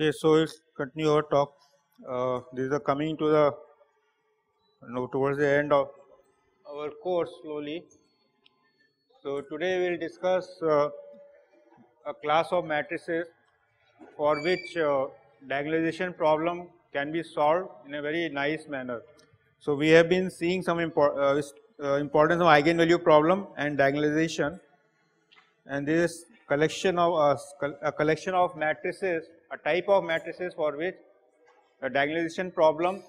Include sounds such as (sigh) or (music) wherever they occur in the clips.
Okay, so let's continue our talk. Uh, this is coming to the you know, towards the end of our course slowly. So today we will discuss uh, a class of matrices for which uh, diagonalization problem can be solved in a very nice manner. So we have been seeing some impor uh, uh, importance of eigenvalue problem and diagonalization and this collection of uh, a collection of matrices, a type of matrices for which a diagonalization problem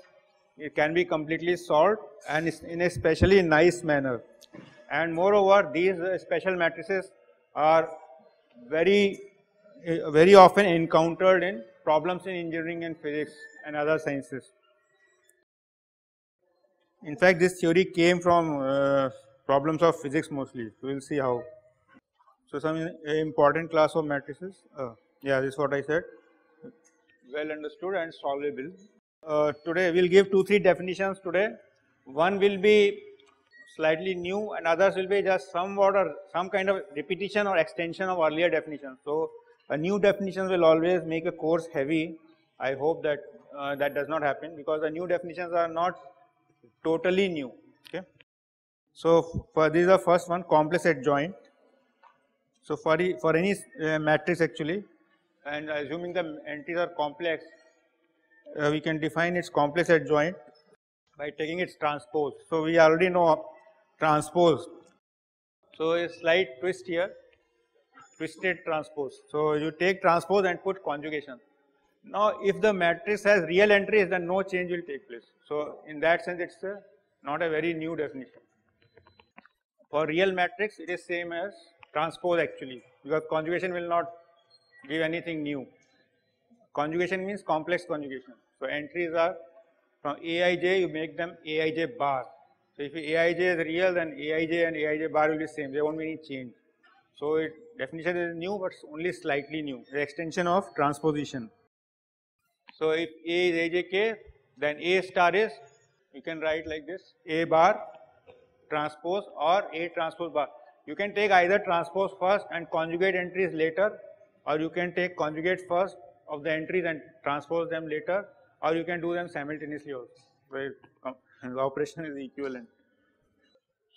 it can be completely solved and in a especially nice manner. And moreover, these special matrices are very very often encountered in problems in engineering and physics and other sciences. In fact, this theory came from uh, problems of physics mostly. We will see how. So, some important class of matrices. Uh, yeah, this is what I said. Well understood and solvable. Uh, today we will give two, three definitions today. One will be slightly new and others will be just somewhat or some kind of repetition or extension of earlier definitions. So, a new definition will always make a course heavy. I hope that uh, that does not happen because the new definitions are not totally new. Okay. So for this is the first one complex adjoint. So for for any uh, matrix actually, and assuming the entries are complex, uh, we can define its complex adjoint by taking its transpose. So we already know transpose. So a slight twist here, twisted transpose. So you take transpose and put conjugation. Now if the matrix has real entries, then no change will take place. So in that sense, it's a, not a very new definition. For real matrix, it is same as transpose actually, because conjugation will not give anything new. Conjugation means complex conjugation. So entries are from Aij, you make them Aij bar. So if Aij is real, then Aij and Aij bar will be same. There won't be any change. So it definition is new, but only slightly new. The extension of transposition. So if A is Ajk, then A star is, you can write like this, A bar transpose or A transpose bar. You can take either transpose first and conjugate entries later or you can take conjugate first of the entries and transpose them later or you can do them simultaneously also, where (laughs) the operation is equivalent.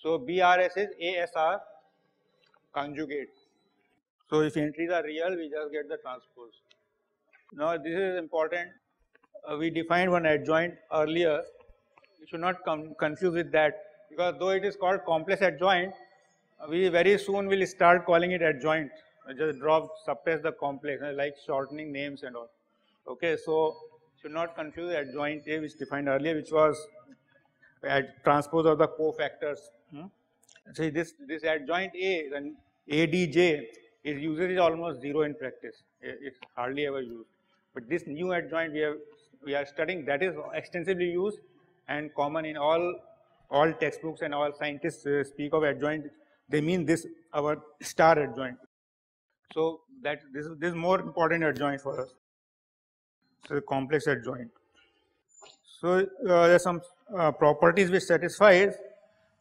So BRS is ASR conjugate. So if entries are real, we just get the transpose. Now this is important uh, we defined one adjoint earlier, you should not confuse with that because though it is called complex adjoint, uh, we very soon will start calling it adjoint, just drop, suppress the complex, uh, like shortening names and all. Okay, so should not confuse adjoint A which defined earlier, which was transpose of the cofactors. Hmm? So this this adjoint A, then ADJ, is usage is almost zero in practice. It's hardly ever used. But this new adjoint we have we are studying that is extensively used and common in all all textbooks and all scientists uh, speak of adjoint they mean this our star adjoint so that this is this is more important adjoint for us. So complex adjoint. So uh, there are some uh, properties which satisfies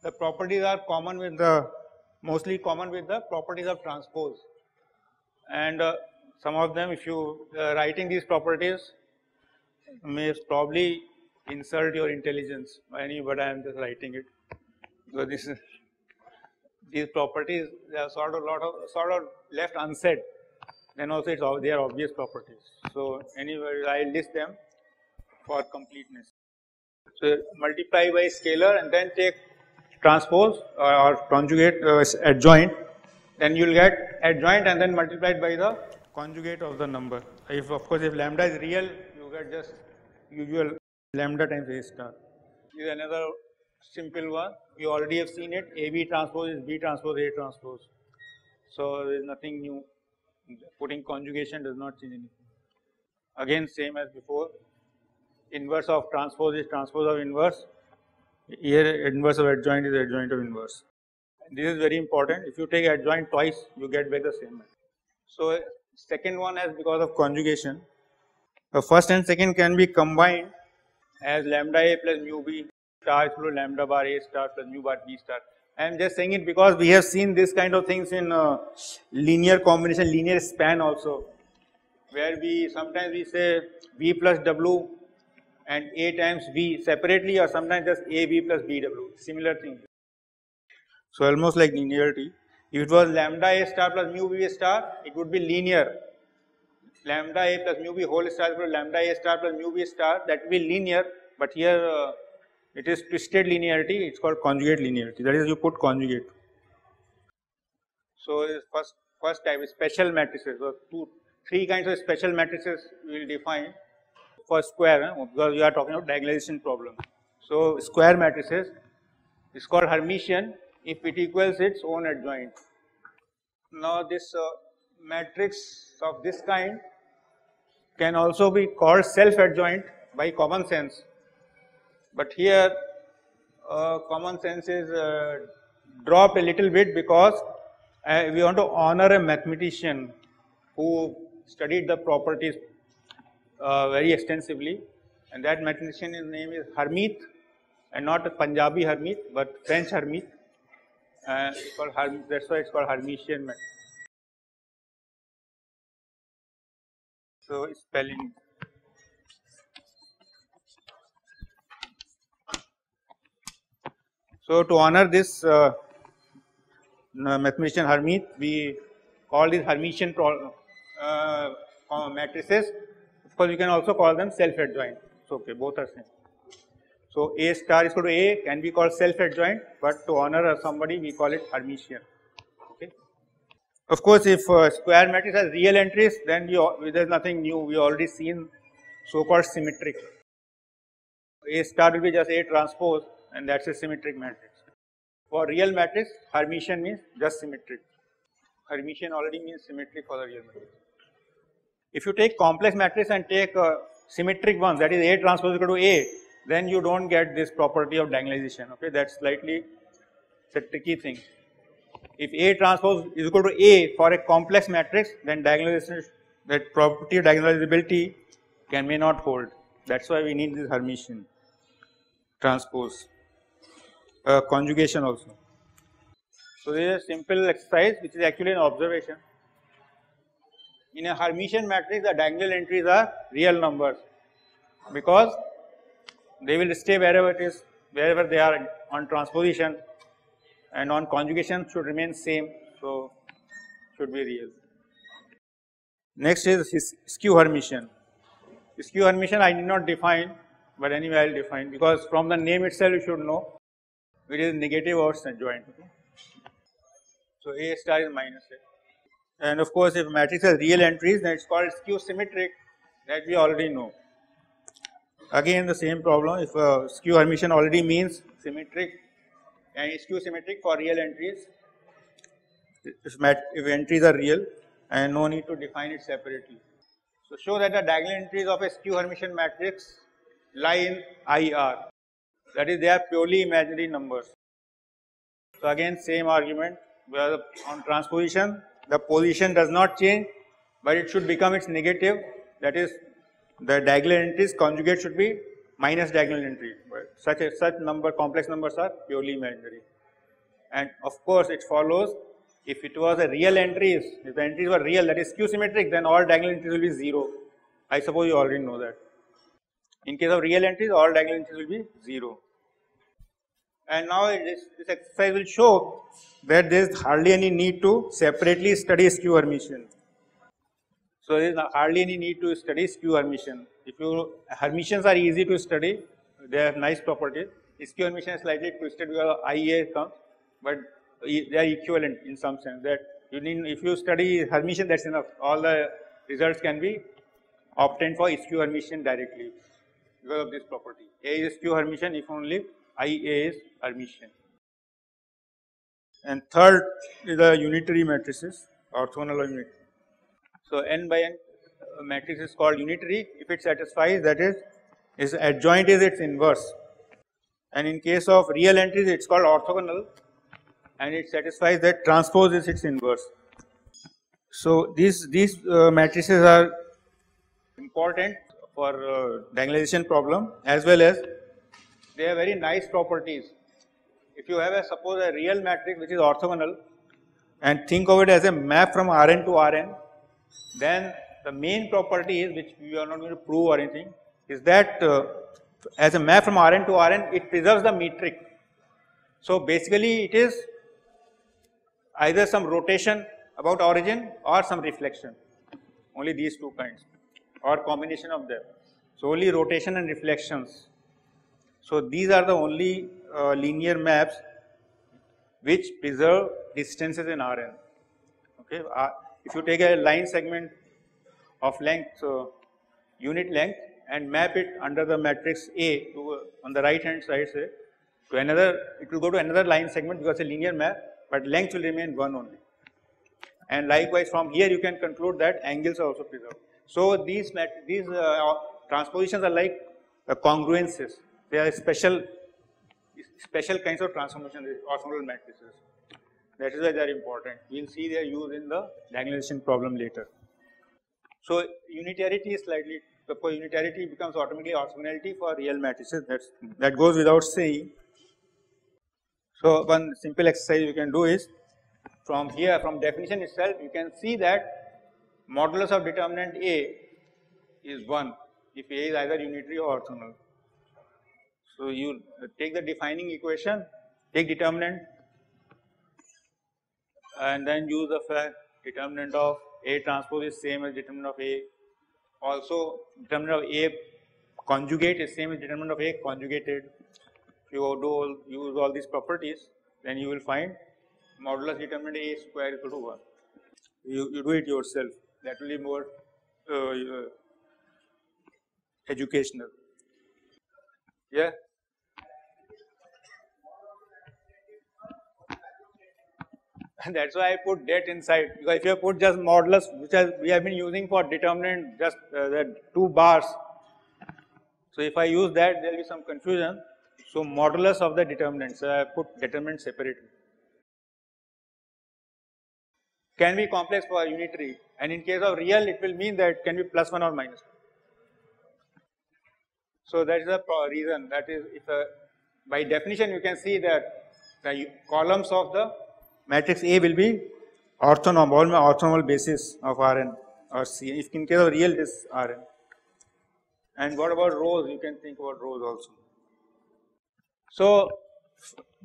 the properties are common with the mostly common with the properties of transpose. And uh, some of them if you uh, writing these properties may probably insult your intelligence. Any but I am just writing it. So this is, these properties they are sort of lot of sort of left unsaid. Then also it's they are obvious properties. So anyway I list them for completeness. So multiply by scalar and then take transpose or, or conjugate uh, adjoint. Then you will get adjoint and then multiplied by the conjugate of the number. If of course if lambda is real you get just usual lambda times A star. Is another simple one. You already have seen it. AB transpose is B transpose A transpose. So there is nothing new. Putting conjugation does not change anything. Again, same as before. Inverse of transpose is transpose of inverse. Here, inverse of adjoint is adjoint of inverse. This is very important. If you take adjoint twice, you get back the same. So second one is because of conjugation. The first and second can be combined as lambda a plus mu b star is equal to lambda bar a star plus mu bar b star. I am just saying it because we have seen this kind of things in uh, linear combination, linear span also. where we sometimes we say V plus W and A times V separately or sometimes just AB plus BW, similar thing. So almost like linearity. If it was lambda A star plus mu B star, it would be linear. Lambda A plus mu B whole star plus lambda A star plus mu B star, that will be linear, but here uh, it is twisted linearity, it's called conjugate linearity, that is you put conjugate. So first, first type is special matrices, so two, three kinds of special matrices we will define for square because we are talking about diagonalization problem. So square matrices is called Hermitian if it equals its own adjoint. Now this uh, matrix of this kind can also be called self-adjoint by common sense. But here uh, common sense is uh, dropped a little bit because uh, we want to honor a mathematician who studied the properties uh, very extensively and that mathematician's name is Hermite and not a Punjabi Hermite but French Hermite. Uh, Herm that's why it's called Hermitian. So spelling. So to honor this uh, mathematician Hermite, we call these Hermitian uh, matrices. Of course, we can also call them self-adjoint. So, okay, both are same. So A star is equal to A can be called self-adjoint, but to honor somebody, we call it Hermitian. Okay. Of course, if uh, square matrix has real entries, then there is nothing new. We already seen so-called symmetric. A star will be just A transpose, and that's a symmetric matrix. For real matrix, Hermitian means just symmetric. Hermitian already means symmetric for the real matrix. If you take complex matrix and take uh, symmetric ones, that is A transpose equal to A, then you don't get this property of diagonalization. Okay, that's slightly it's a tricky thing. If A transpose is equal to A for a complex matrix, then diagonalization, that property of diagonalizability can may not hold. That's why we need this Hermitian transpose uh, conjugation also. So this is a simple exercise which is actually an observation. In a Hermitian matrix, the diagonal entries are real numbers because they will stay wherever it is, wherever they are on transposition and on conjugation should remain same. So, should be real. Next is skew Hermitian. Skew Hermitian I did not define, but anyway I will define because from the name itself you should know it is negative or adjoint. Okay? So, A star is minus A. And of course, if matrix has real entries, then it is called skew symmetric that we already know. Again the same problem if uh, skew Hermitian already means symmetric and skew symmetric for real entries if, if entries are real and no need to define it separately. So show that the diagonal entries of a skew Hermitian matrix lie in IR that is they are purely imaginary numbers. So again same argument where on transposition the position does not change but it should become its negative that is the diagonal entries conjugate should be minus diagonal entry. Such a such number complex numbers are purely imaginary. And of course, it follows if it was a real entries, if the entries were real, that is skew symmetric, then all diagonal entries will be zero. I suppose you already know that. In case of real entries, all diagonal entries will be zero. And now this, this exercise will show that there is hardly any need to separately study skew Hermitian. So there is hardly any need to study skew Hermitian. If you Hermitians are easy to study, they have nice properties. Skew Hermitian is slightly twisted because IEA comes, but they are equivalent in some sense. That you need if you study Hermitian, that's enough. All the results can be obtained for skew Hermitian directly because of this property. A is skew Hermitian if only IA is Hermitian. And third is the unitary matrices, orthogonal unitary. So n by n uh, matrix is called unitary if it satisfies that is its adjoint is its inverse and in case of real entries it is called orthogonal and it satisfies that transpose is its inverse. So these these uh, matrices are important for uh, diagonalization problem as well as they have very nice properties. If you have a suppose a real matrix which is orthogonal and think of it as a map from Rn to Rn then the main property is which we are not going to prove or anything is that uh, as a map from Rn to Rn it preserves the metric. So basically it is either some rotation about origin or some reflection only these two kinds or combination of them. So only rotation and reflections. So these are the only uh, linear maps which preserve distances in Rn. Okay, uh, if you take a line segment of length, so unit length, and map it under the matrix A to uh, on the right hand side, say to another, it will go to another line segment because a linear map, but length will remain one only. And likewise, from here you can conclude that angles are also preserved. So these these uh, transpositions are like uh, congruences. They are special special kinds of transformation orthogonal matrices. That is why they are important. We will see their use in the diagonalization problem later. So unitarity is slightly for unitarity becomes automatically orthogonality for real matrices. That's that goes without saying. So one simple exercise you can do is from here from definition itself you can see that modulus of determinant A is 1 if A is either unitary or orthogonal. So you take the defining equation, take determinant and then use the fact determinant of A transpose is same as determinant of A. Also determinant of A conjugate is same as determinant of A conjugated. If you do all, use all these properties then you will find modulus determinant A square equal to 1. You, you do it yourself that will be more uh, educational. Yeah. And (laughs) that's why I put det inside because if you put just modulus which has, we have been using for determinant just uh, that two bars. So if I use that there will be some confusion. So modulus of the determinant so I put determinant separately. Can be complex for unitary and in case of real it will mean that it can be plus 1 or minus 1. So that is the reason that is if a, by definition you can see that the columns of the matrix A will be orthonormal, orthonormal basis of Rn or C. If in case of real this Rn. And what about rows? You can think about rows also. So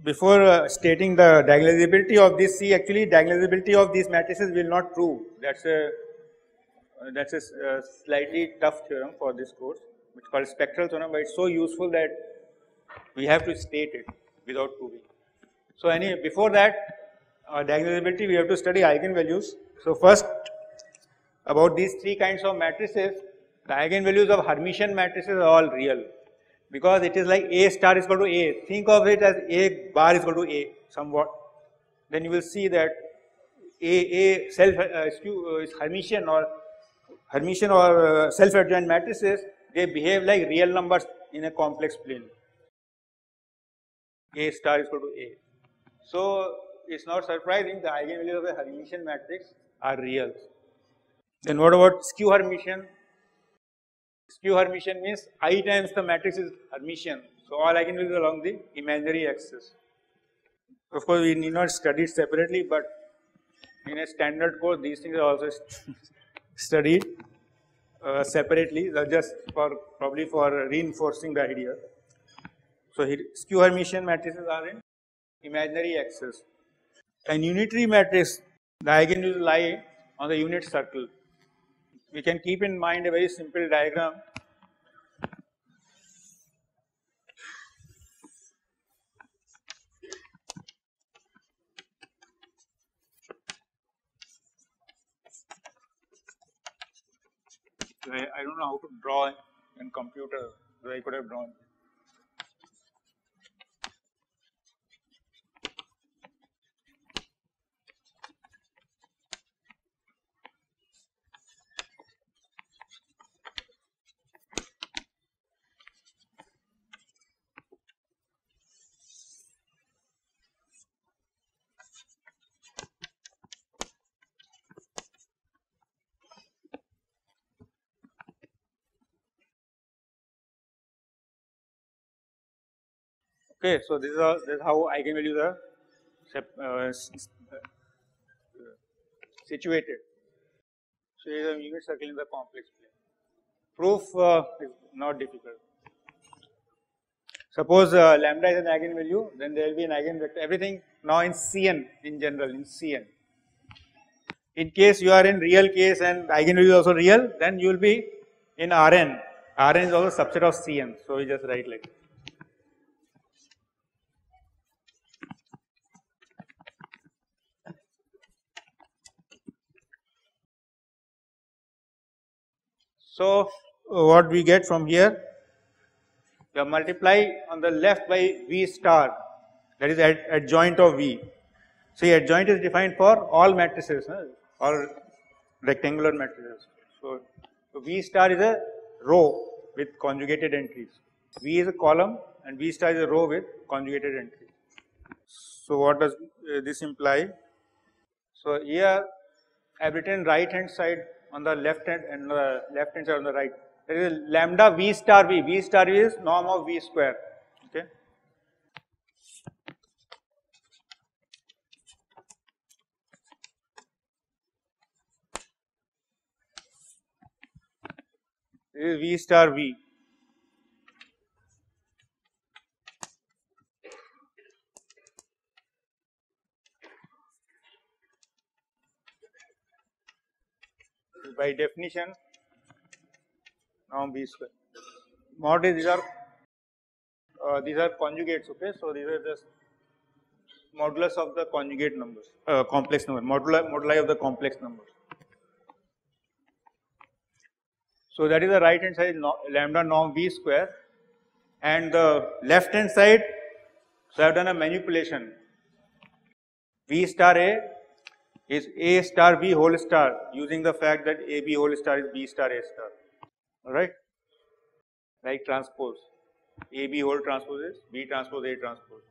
before uh, stating the diagonalizability of this C, actually diagonalizability of these matrices will not prove. That's a uh, that's a uh, slightly tough theorem for this course, which is called spectral theorem, but it's so useful that we have to state it without proving. So anyway, before that, uh, diagonalizability, we have to study eigenvalues. So first, about these three kinds of matrices, the eigenvalues of Hermitian matrices are all real because it is like A star is equal to A. Think of it as A bar is equal to A somewhat. Then you will see that A, A self uh, skew, uh, is Hermitian or Hermitian or uh, self-adjoint matrices, they behave like real numbers in a complex plane. A star is equal to A. So it's not surprising the eigenvalues of a Hermitian matrix are real. Then what about skew Hermitian? Skew Hermitian means i times the matrix is Hermitian. So all eigenvalues along the imaginary axis. Of course, we need not study it separately, but in a standard course, these things are also (laughs) studied uh, separately, just for probably for reinforcing the idea. So here, skew Hermitian matrices are in imaginary axis. In unitary matrix, the eigenvalues lie on the unit circle we can keep in mind a very simple diagram I, don't know how to draw in computer, so I could have drawn. Okay, so this is, how, this is how eigenvalues are uh, situated. So, here is a unit circle in the complex plane. Proof uh, is not difficult. Suppose uh, lambda is an eigenvalue, then there will be an eigenvector. Everything now in Cn in general, in Cn. In case you are in real case and eigenvalue is also real, then you will be in Rn. Rn is also subset of Cn. So, we just write like So, what we get from here? You multiply on the left by V star that is ad, adjoint of V. See adjoint is defined for all matrices huh? or rectangular matrices. So, so, V star is a row with conjugated entries. V is a column and V star is a row with conjugated entries. So, what does uh, this imply? So, here I have written right hand side on the left hand and the left hand side on the right. There is lambda V star V. V star V is norm of V square. Okay. This is V star V. by definition norm V square. Mod these are uh, these are conjugates okay. So, these are just modulus of the conjugate numbers uh, complex number moduli, moduli of the complex numbers. So, that is the right hand side no, lambda norm V square and the left hand side so I have done a manipulation V star A is A star B whole star using the fact that A B whole star is B star A star alright like transpose A B whole transpose is B transpose A transpose.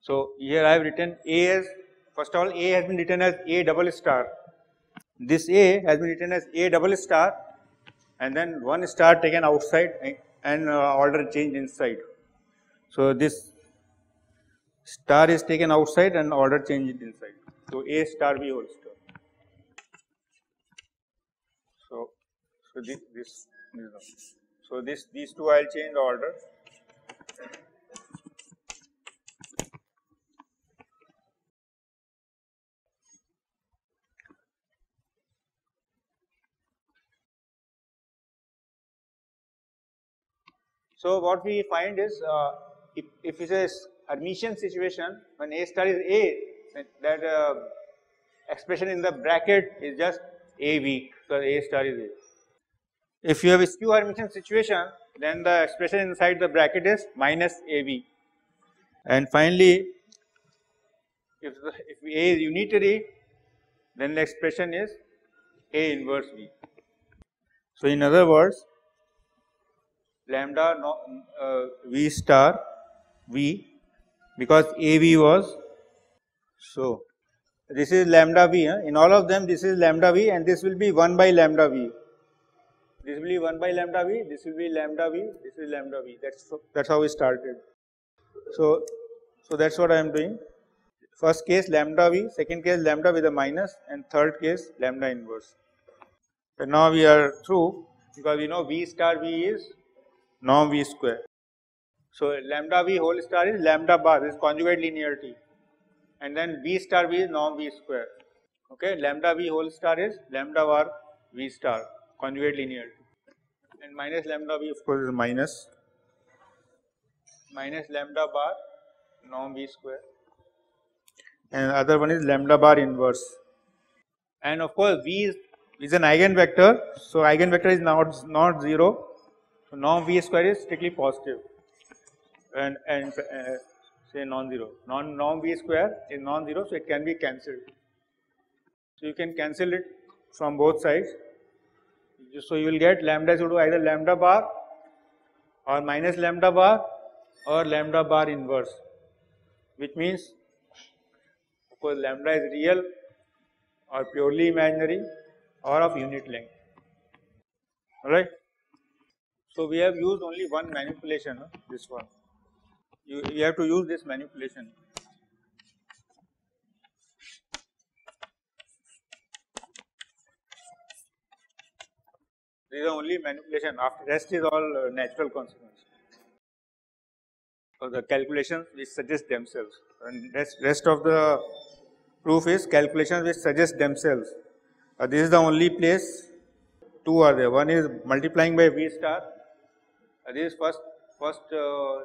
So here I have written A as first of all A has been written as A double star this A has been written as A double star and then one star taken outside and uh, order change inside. So this star is taken outside and order changed inside. So, A star B whole star. So, so this, this so this these two I will change the order. So, what we find is uh, if, if it is a Hermitian situation when A star is A that uh, expression in the bracket is just AB, so A star is A. If you have a skew Hermitian situation, then the expression inside the bracket is minus AB. And finally, if, the, if A is unitary, then the expression is A inverse V. So, in other words, lambda no, uh, V star V because AB was so, this is lambda v, huh? in all of them this is lambda v and this will be 1 by lambda v. This will be 1 by lambda v, this will be lambda v, this is lambda v, that is that's how we started. So, so that is what I am doing. First case lambda v, second case lambda with a minus and third case lambda inverse. And now we are through because we know v star v is norm v square. So, lambda v whole star is lambda bar, this is conjugate linearity and then V star V is norm V square. Okay, lambda V whole star is lambda bar V star conjugate linear. And minus lambda V of course is minus. Minus lambda bar norm V square. And other one is lambda bar inverse. And of course V is, is an eigenvector. So eigenvector is not not 0 so norm V square is strictly positive. And and uh, say non-zero. Non norm v square is non-zero, so it can be cancelled. So you can cancel it from both sides. So you will get lambda is equal to either lambda bar or minus lambda bar or lambda bar inverse, which means of course lambda is real or purely imaginary or of unit length. Alright. So we have used only one manipulation, this one you, you have to use this manipulation. This is the only manipulation. After rest is all uh, natural consequence. So the calculations which suggest themselves, and rest rest of the proof is calculations which suggest themselves. Uh, this is the only place two are there. One is multiplying by V star. Uh, this is first first uh,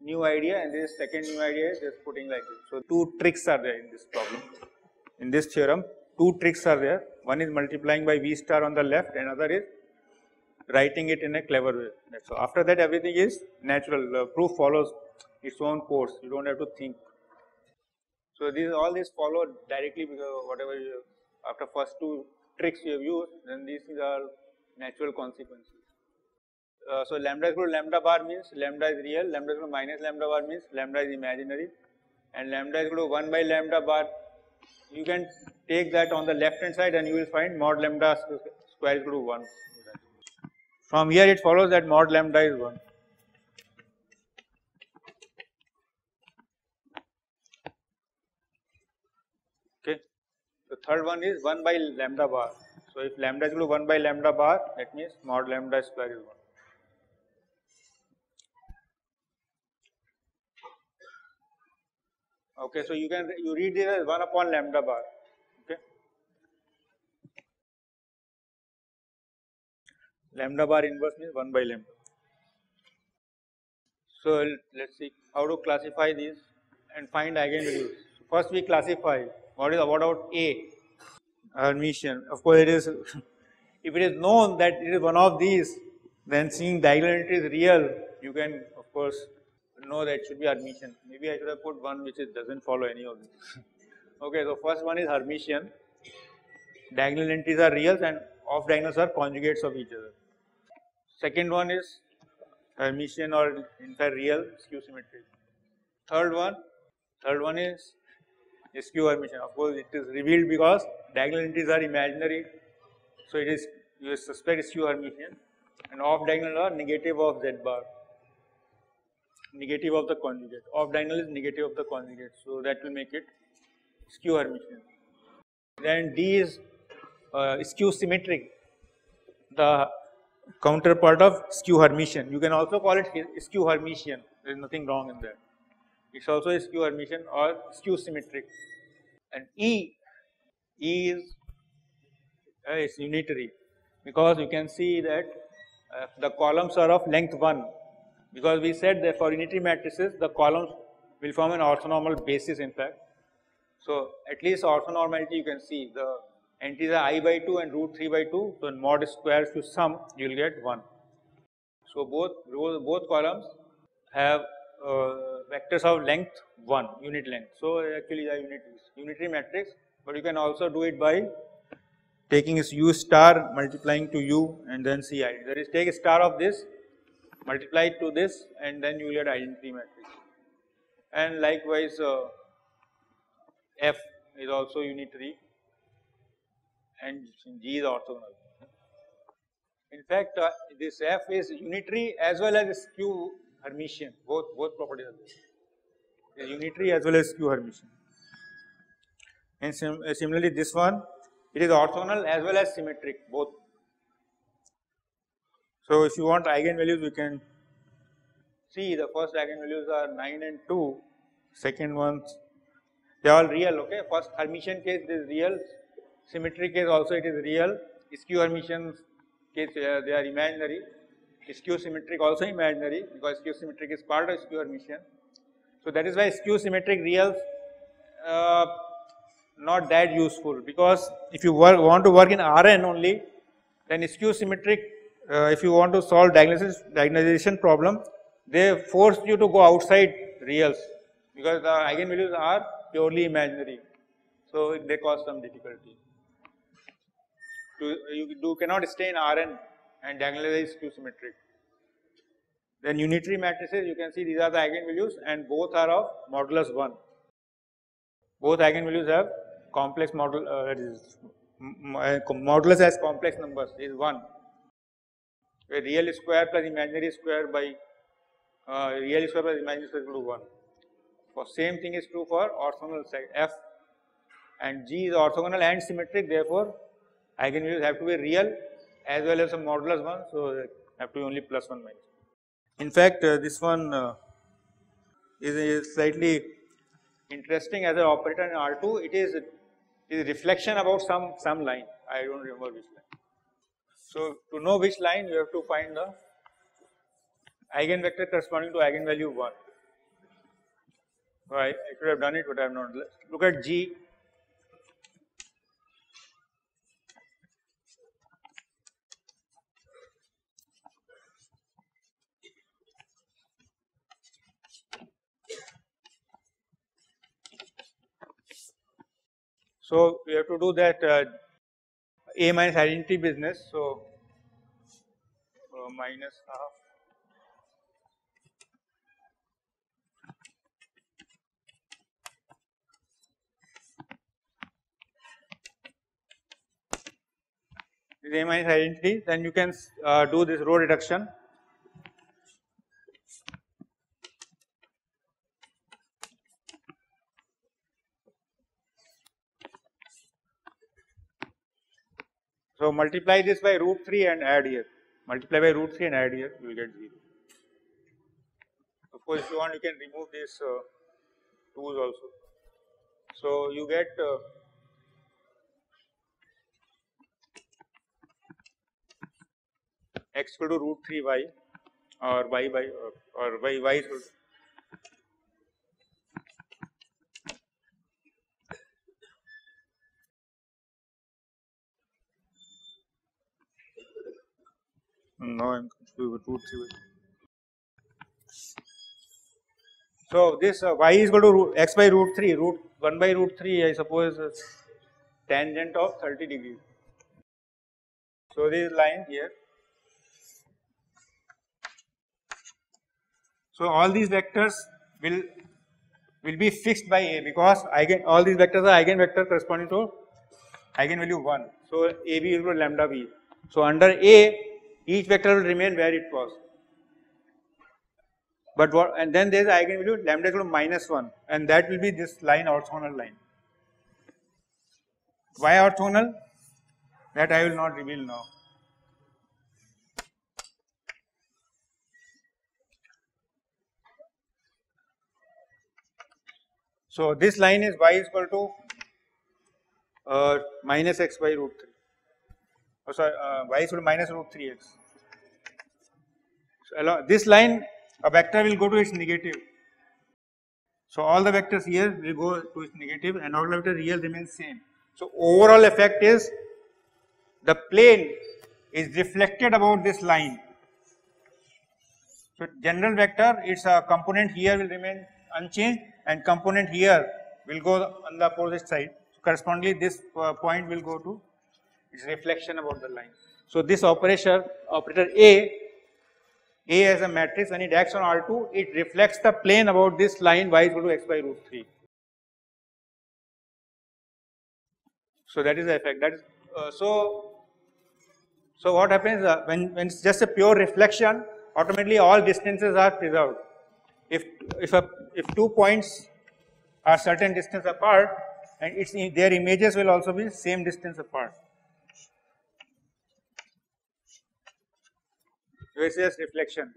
new idea and this second new idea is just putting like this. So two tricks are there in this problem. In this theorem, two tricks are there. One is multiplying by V star on the left and other is writing it in a clever way. So after that everything is natural. The proof follows its own course. You don't have to think. So these all this follow directly because whatever you after first two tricks you have used, then these are natural consequences. Uh, so lambda is equal to lambda bar means lambda is real, lambda is equal to minus lambda bar means lambda is imaginary and lambda is equal to 1 by lambda bar. You can take that on the left hand side and you will find mod lambda square is equal to 1. From here it follows that mod lambda is 1. Okay. The third one is 1 by lambda bar. So if lambda is equal to 1 by lambda bar that means mod lambda square is 1. Okay, so you can you read this as 1 upon lambda bar. Okay. Lambda bar inverse means 1 by lambda. So let's see how to classify these and find eigenvalues. First we classify what is what about A Hermitian. Of course it is (laughs) if it is known that it is one of these then seeing diagonal entry is real you can of course know that should be Hermitian. Maybe I should have put one which is, does not follow any of these. okay, so first one is Hermitian. Diagonal entries are reals and off diagonals are conjugates of each other. Second one is Hermitian or in fact real skew symmetry. Third one, third one is skew Hermitian. Of course, it is revealed because diagonal entries are imaginary. So it is you suspect skew Hermitian and off diagonal are negative of z bar negative of the conjugate. Off diagonal is negative of the conjugate. So that will make it skew Hermitian. Then D is uh, skew symmetric, the counterpart of skew Hermitian. You can also call it skew Hermitian. There is nothing wrong in that. It's also skew Hermitian or skew symmetric. And E, E is uh, unitary because you can see that uh, the columns are of length 1 because we said that for unitary matrices the columns will form an orthonormal basis in fact. So at least orthonormality you can see the entries are i by 2 and root 3 by 2 so in mod squares to sum you will get 1. So both rows both columns have uh, vectors of length 1 unit length. So actually they are unitary, unitary matrix but you can also do it by taking its u star multiplying to u and then ci. That is take a star of this multiply it to this and then you will get identity matrix. And likewise uh, F is also unitary and G is orthogonal. In fact, uh, this F is unitary as well as skew Hermitian, both, both properties are there. unitary as well as skew Hermitian. And sim uh, similarly this one, it is orthogonal as well as symmetric, both so, if you want eigenvalues you can see the first eigenvalues are 9 and 2, second ones they are all real okay. First Hermitian case is real, symmetric case also it is real, skew Hermitian case uh, they are imaginary, skew symmetric also imaginary because skew symmetric is part of skew Hermitian. So, that is why skew symmetric reals uh, not that useful because if you work, want to work in Rn only then skew symmetric uh, if you want to solve diagnosis, diagonalization problem, they force you to go outside reals because the eigenvalues are purely imaginary. So they cause some difficulty. To, you do cannot stay in Rn and diagonalize skew symmetric. Then unitary matrices, you can see these are the eigenvalues and both are of modulus 1. Both eigenvalues have complex model, uh, that is uh, modulus as complex numbers is 1 real square plus imaginary square by uh, real square plus imaginary square equal to 1. For same thing is true for orthogonal side f and g is orthogonal and symmetric therefore eigenvalues have to be real as well as a modulus one. So, have to be only plus 1 minus. In fact, uh, this one uh, is, is, slightly interesting as an operator in R2. It is, it is reflection about some, some line. I do not remember which line. So, to know which line you have to find the eigenvector corresponding to eigenvalue 1. So, I, could have done it but I have not. Look at G So, we have to do that uh, A minus identity business. So, uh, minus half A minus identity, then you can uh, do this row reduction So, multiply this by root 3 and add here, multiply by root 3 and add here, you will get 0. Of course, if you want you can remove these uh, 2's also. So, you get uh, x equal to root 3 y or y by or, or y y equal Now I am confused with root 3. So, this uh, y is equal to root, x by root 3, root 1 by root 3 I suppose tangent of 30 degrees. So, this line here. So, all these vectors will will be fixed by A because eigen all these vectors are eigenvector corresponding to eigenvalue 1. So, A B is equal to lambda B. So, under A each vector will remain where it was. But what and then there is eigenvalue lambda equal to minus 1 and that will be this line orthogonal line. Why orthogonal? That I will not reveal now. So this line is y is equal to uh, minus x by root 3 oh sorry uh, y is equal to minus root 3x. So this line a vector will go to its negative. So all the vectors here will go to its negative and all vector real remains same. So overall effect is the plane is reflected about this line. So general vector its a component here will remain unchanged and component here will go on the opposite side. So correspondingly this uh, point will go to its reflection about the line. So this operator operator A A as a matrix when it acts on R2 it reflects the plane about this line y is equal to x by root 3. So that is the effect that is uh, so so what happens uh, when when it's just a pure reflection automatically all distances are preserved. If if a if two points are certain distance apart and its their images will also be same distance apart. Versus reflection.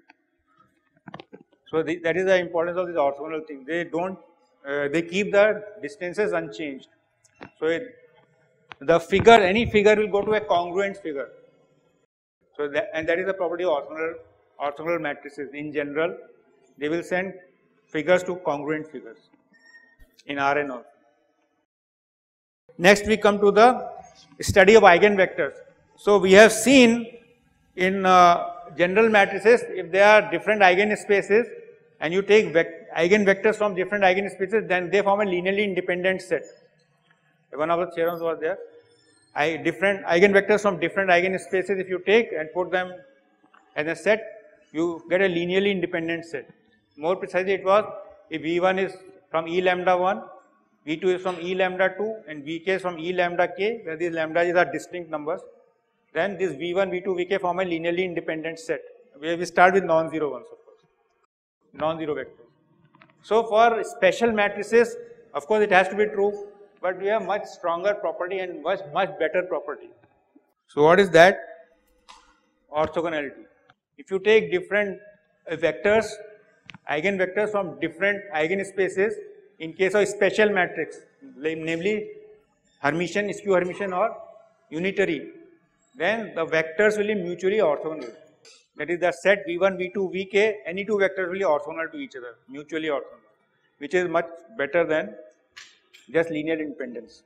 So the, that is the importance of this orthogonal thing. They don't, uh, they keep the distances unchanged. So it, the figure, any figure will go to a congruent figure. So that, and that is the property of orthogonal, orthogonal matrices. In general, they will send figures to congruent figures in Rn also. Next we come to the study of eigenvectors. So we have seen in uh, general matrices, if they are different eigenspaces and you take eigenvectors from different eigenspaces, then they form a linearly independent set. One of the theorems was there. I, different eigenvectors from different eigenspaces, if you take and put them as a set, you get a linearly independent set. More precisely, it was if V1 is from E lambda 1, V2 is from E lambda 2, and Vk is from E lambda k, where these lambdas are distinct numbers then this V1, V2, Vk form a linearly independent set where we start with non-zero ones of course, non-zero vectors. So for special matrices, of course it has to be true, but we have much stronger property and much, much better property. So what is that? orthogonality. If you take different uh, vectors, eigenvectors from different eigenspaces in case of special matrix, namely Hermitian, skew Hermitian or unitary, then the vectors will be mutually orthogonal. That is the set v1, v2, vk, any two vectors will be orthogonal to each other, mutually orthogonal, which is much better than just linear independence.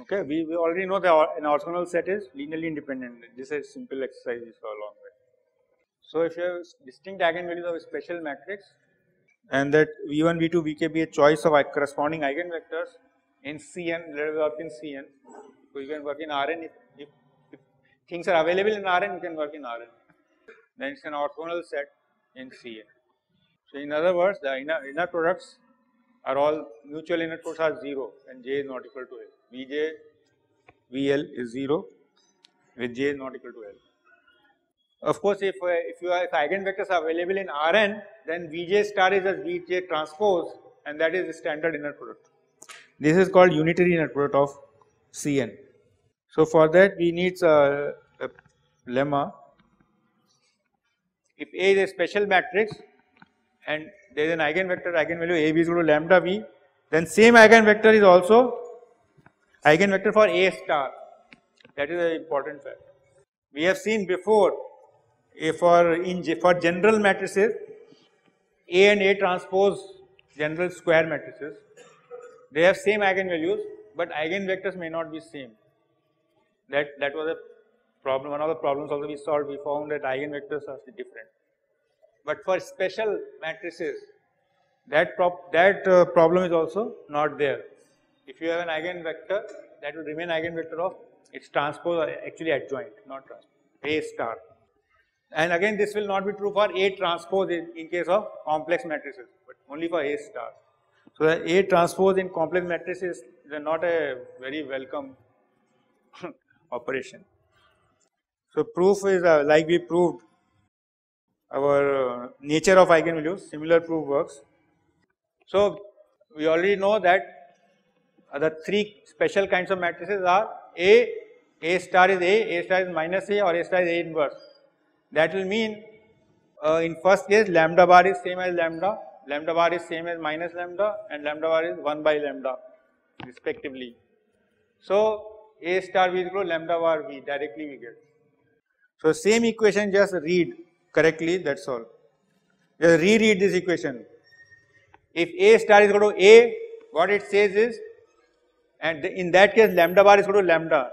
Okay, we, we already know that an orthogonal set is linearly independent. This is simple exercise we saw along with. So if you have distinct eigenvalues of a special matrix and that v1, v2, vk be a choice of corresponding eigenvectors in Cn, let us work in Cn. So you can work in Rn if, if things are available in Rn, you can work in Rn. Then it's an orthogonal set in Cn. So in other words, the inner, inner products are all mutual inner products are 0 and j is not equal to L. Vj, Vl is 0 with j is not equal to L. Of course, if, uh, if you have if eigenvectors are available in Rn, then Vj star is as Vj transpose and that is the standard inner product. This is called unitary inner product of Cn. So for that we need a, a lemma. If A is a special matrix and there is an eigenvector eigenvalue A b is equal to lambda v, then same eigenvector is also eigenvector for A star. That is an important fact. We have seen before for in for general matrices A and A transpose general square matrices they have same eigenvalues but eigenvectors may not be same that that was a problem one of the problems also we solved. We found that eigenvectors are different. But for special matrices that prop that uh, problem is also not there. If you have an eigenvector that will remain eigenvector of its transpose actually adjoint not transpose a star. And again this will not be true for A transpose in, in case of complex matrices, but only for A star. So A transpose in complex matrices is not a very welcome (laughs) operation. So proof is uh, like we proved our uh, nature of eigenvalues, similar proof works. So we already know that uh, the three special kinds of matrices are A, A star is A, A star is minus A or A star is A inverse. That will mean uh, in first case lambda bar is same as lambda, lambda bar is same as minus lambda and lambda bar is 1 by lambda respectively. So A star V is equal to lambda bar V directly we get. So same equation just read correctly that's all. Just reread this equation. If A star is equal to A what it says is and in that case lambda bar is equal to lambda.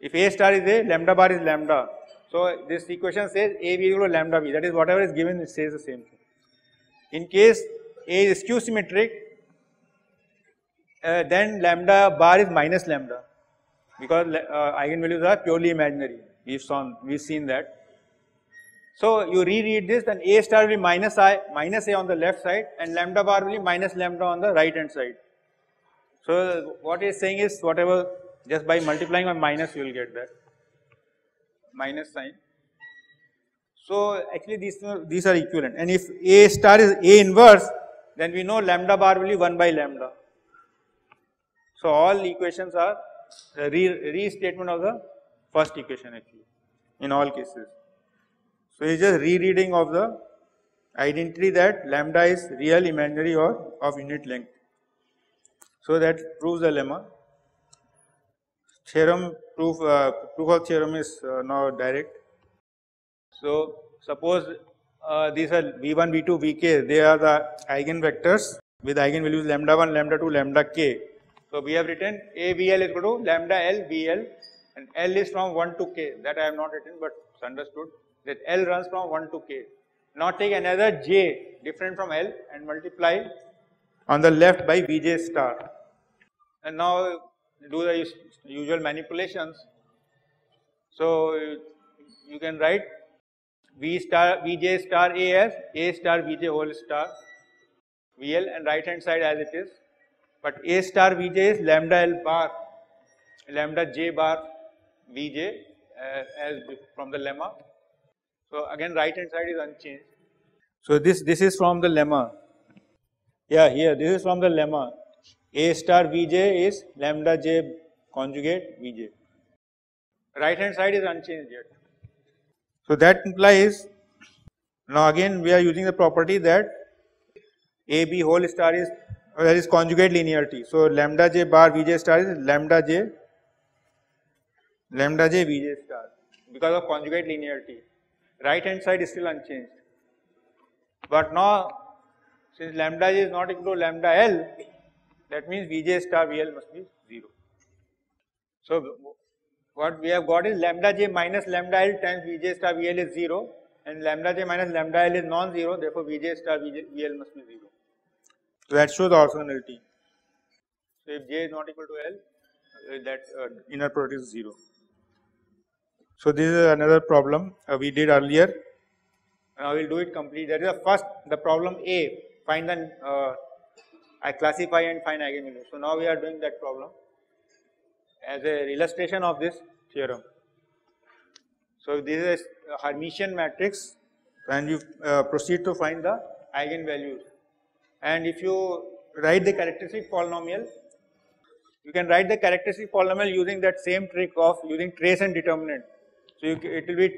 If A star is A lambda bar is lambda so this equation says A b equal to lambda V That is whatever is given, it says the same thing. In case A is skew symmetric, uh, then lambda bar is minus lambda because uh, eigenvalues are purely imaginary. We've seen, we've seen that. So you reread this, then A star will be minus I, minus A on the left side, and lambda bar will be minus lambda on the right hand side. So what he saying is whatever just by multiplying on minus you will get that minus sign. So actually these, these are equivalent and if A star is A inverse then we know lambda bar will be 1 by lambda. So all equations are re restatement of the first equation actually in all cases. So it's just rereading of the identity that lambda is real, imaginary or of unit length. So that proves the lemma theorem proof uh, proof of theorem is uh, now direct. So suppose uh, these are v1, v2, vk. They are the eigenvectors with eigenvalues lambda 1, lambda 2, lambda k. So we have written a vl is equal to lambda l vl and l is from 1 to k. That I have not written, but it's understood that l runs from 1 to k. Now take another j different from l and multiply on the left by vj star. And now do the usual manipulations. So you can write V star Vj star A as A star Vj whole star VL and right hand side as it is. But A star Vj is lambda L bar, lambda J bar Vj uh, as from the lemma. So again right hand side is unchanged. So this this is from the lemma. Yeah, here this is from the lemma. A star Vj is lambda j conjugate Vj. Right hand side is unchanged yet. So that implies now again we are using the property that AB whole star is Oh, that is conjugate linearity. So lambda j bar Vj star is lambda j lambda j Vj star because of conjugate linearity. Right hand side is still unchanged. But now since lambda j is not equal to lambda L that means Vj star VL must be 0. So what we have got is lambda j minus lambda L times Vj star VL is 0 and lambda j minus lambda L is non-zero therefore Vj star VL must be 0. So that shows orthogonality. So if j is not equal to L, uh, that uh, inner product is 0. So this is another problem uh, we did earlier. Now we will do it complete. That is the first, the problem A, find the, uh, I classify and find eigenvalue. So now we are doing that problem as a illustration of this theorem. So this is a Hermitian matrix and you uh, proceed to find the eigenvalues and if you write the characteristic polynomial, you can write the characteristic polynomial using that same trick of using trace and determinant. So you, it will be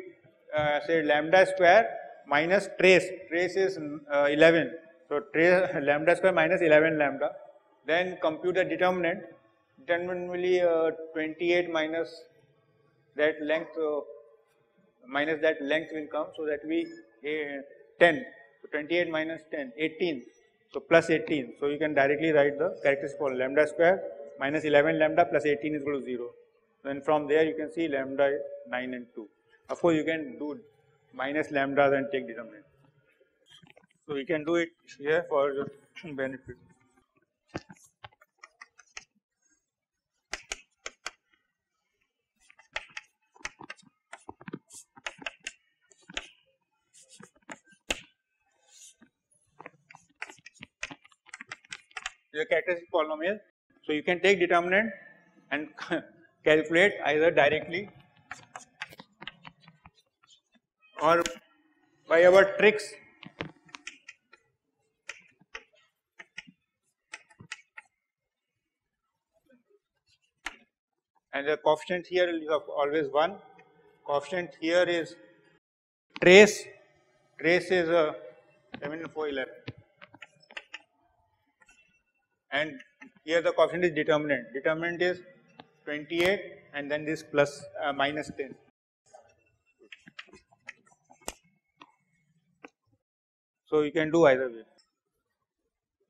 uh, say lambda square minus trace, trace is uh, 11. So trace (laughs) lambda square minus 11 lambda. Then compute the determinant, determinant will be uh, 28 minus that length uh, minus that length will come. So that be uh, 10. So 28 minus 10, 18. So plus 18. So you can directly write the characteristic for lambda square minus 11 lambda plus 18 is equal to 0. Then from there you can see lambda 9 and 2. Of course you can do minus lambda and take determinant. So we can do it here for your benefit. A characteristic polynomial. So you can take determinant and (laughs) calculate either directly or by our tricks. And the coefficient here is always 1 coefficient here is trace. Trace is a 7411 and here the coefficient is determinant. Determinant is 28 and then this plus uh, minus 10. So you can do either way.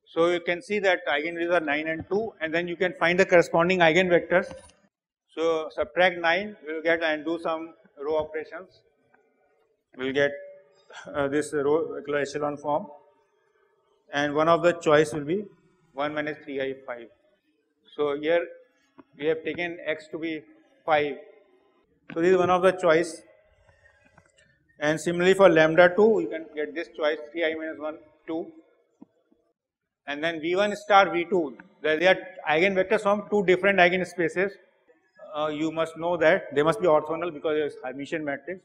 So you can see that eigenvalues are 9 and 2 and then you can find the corresponding eigenvectors. So subtract 9 we will get and do some row operations. We will get uh, this row echelon form and one of the choice will be 1 minus 3i 5. So here we have taken x to be 5. So this is one of the choice and similarly for lambda 2 you can get this choice 3i minus 1 2 and then v1 star v2 there are eigenvectors from two different eigenspaces uh, you must know that they must be orthogonal because it is Hermitian matrix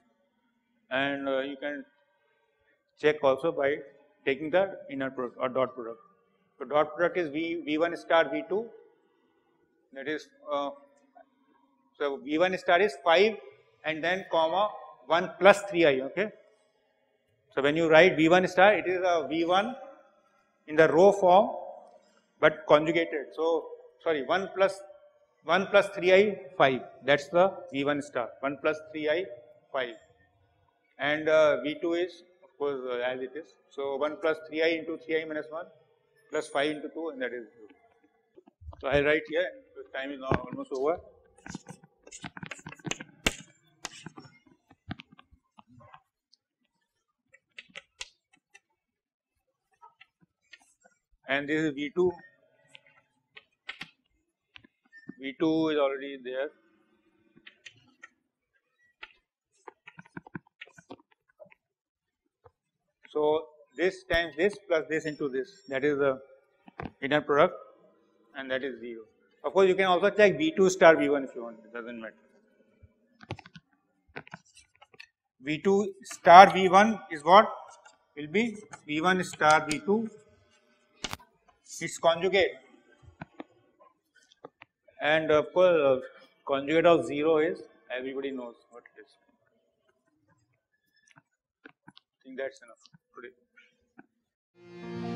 and uh, you can check also by taking the inner product or dot product. So dot product is V V1 star V2 that is uh, so V1 star is 5 and then comma 1 plus 3i okay. So when you write V1 star it is a V1 in the row form but conjugated. So sorry 1 plus 1 plus 3i 5 that is the V1 star 1 plus 3i 5 and uh, V2 is of course uh, as it is. So 1 plus 3i into 3i minus 1 plus 5 into 2 and that is 0. So I write here time is now almost over. And this is V2, V2 is already there. So this times this plus this into this. That is the inner product and that is 0. Of course, you can also check V2 star V1 if you want. It does not matter. V2 star V1 is what? Will be V1 star V2 its conjugate. And of course uh, conjugate of 0 is everybody knows what it is. I think that's enough today.